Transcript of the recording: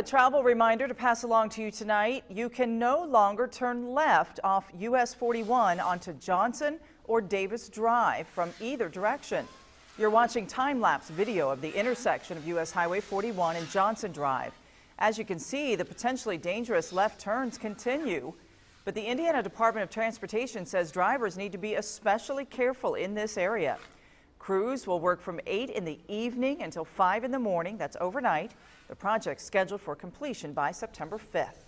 A travel reminder to pass along to you tonight. You can no longer turn left off US 41 onto Johnson or Davis Drive from either direction. You're watching time-lapse video of the intersection of US Highway 41 and Johnson Drive. As you can see, the potentially dangerous left turns continue. But the Indiana Department of Transportation says drivers need to be especially careful in this area. Crews will work from 8 in the evening until 5 in the morning. That's overnight. The project's scheduled for completion by September 5th.